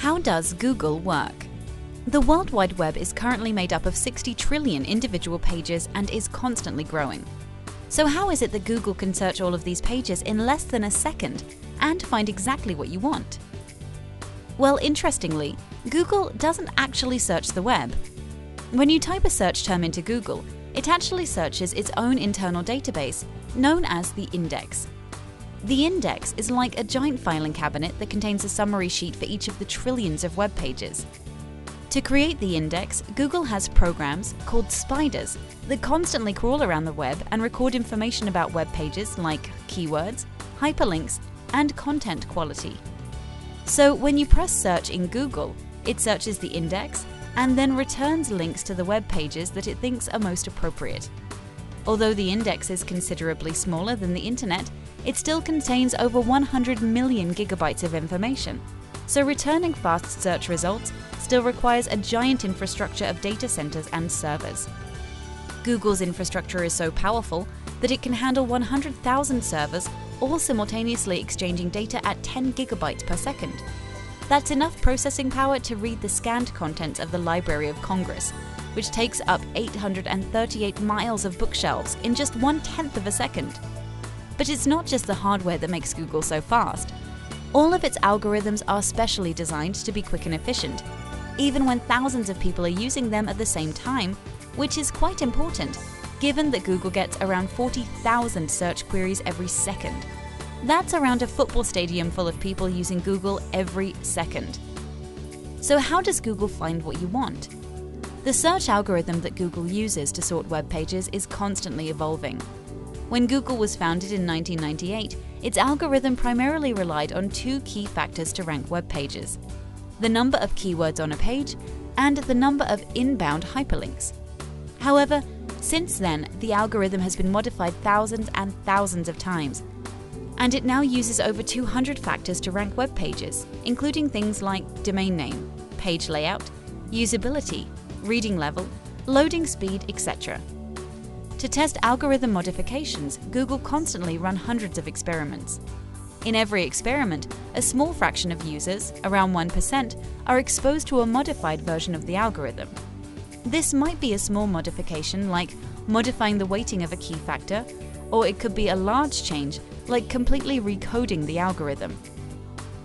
How does Google work? The World Wide Web is currently made up of 60 trillion individual pages and is constantly growing. So how is it that Google can search all of these pages in less than a second and find exactly what you want? Well, interestingly, Google doesn't actually search the web. When you type a search term into Google, it actually searches its own internal database, known as the index. The index is like a giant filing cabinet that contains a summary sheet for each of the trillions of web pages. To create the index, Google has programs called spiders that constantly crawl around the web and record information about web pages like keywords, hyperlinks, and content quality. So when you press search in Google, it searches the index and then returns links to the web pages that it thinks are most appropriate. Although the index is considerably smaller than the internet, it still contains over 100 million gigabytes of information. So returning fast search results still requires a giant infrastructure of data centers and servers. Google's infrastructure is so powerful that it can handle 100,000 servers all simultaneously exchanging data at 10 gigabytes per second. That's enough processing power to read the scanned contents of the Library of Congress, which takes up 838 miles of bookshelves in just one tenth of a second. But it's not just the hardware that makes Google so fast. All of its algorithms are specially designed to be quick and efficient, even when thousands of people are using them at the same time, which is quite important, given that Google gets around 40,000 search queries every second. That's around a football stadium full of people using Google every second. So how does Google find what you want? The search algorithm that Google uses to sort web pages is constantly evolving. When Google was founded in 1998, its algorithm primarily relied on two key factors to rank web pages the number of keywords on a page and the number of inbound hyperlinks. However, since then, the algorithm has been modified thousands and thousands of times, and it now uses over 200 factors to rank web pages, including things like domain name, page layout, usability, reading level, loading speed, etc. To test algorithm modifications, Google constantly run hundreds of experiments. In every experiment, a small fraction of users, around 1%, are exposed to a modified version of the algorithm. This might be a small modification like modifying the weighting of a key factor, or it could be a large change like completely recoding the algorithm.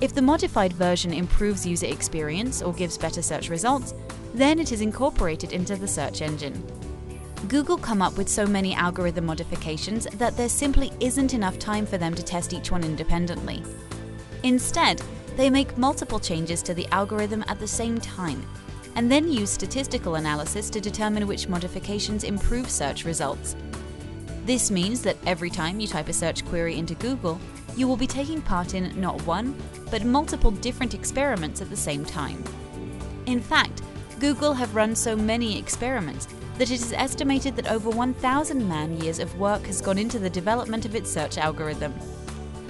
If the modified version improves user experience or gives better search results, then it is incorporated into the search engine. Google come up with so many algorithm modifications that there simply isn't enough time for them to test each one independently. Instead, they make multiple changes to the algorithm at the same time, and then use statistical analysis to determine which modifications improve search results. This means that every time you type a search query into Google, you will be taking part in not one, but multiple different experiments at the same time. In fact, Google have run so many experiments that it is estimated that over 1,000 man years of work has gone into the development of its search algorithm.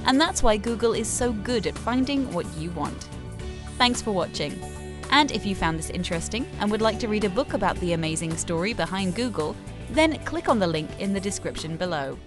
And that's why Google is so good at finding what you want. Thanks for watching. And if you found this interesting and would like to read a book about the amazing story behind Google, then click on the link in the description below.